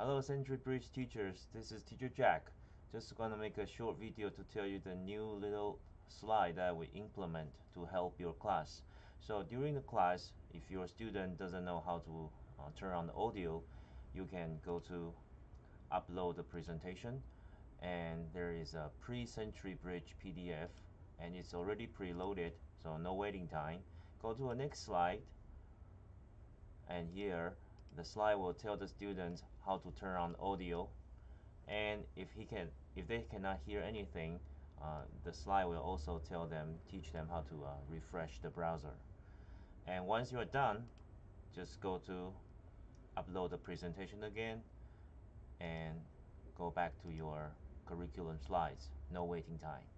Hello Century Bridge teachers, this is teacher Jack. Just gonna make a short video to tell you the new little slide that we implement to help your class. So during the class, if your student doesn't know how to uh, turn on the audio, you can go to upload the presentation and there is a pre-Century Bridge PDF and it's already preloaded so no waiting time. Go to the next slide and here the slide will tell the students how to turn on audio. And if he can if they cannot hear anything uh, the slide will also tell them teach them how to uh, refresh the browser. And once you are done just go to upload the presentation again and go back to your curriculum slides. No waiting time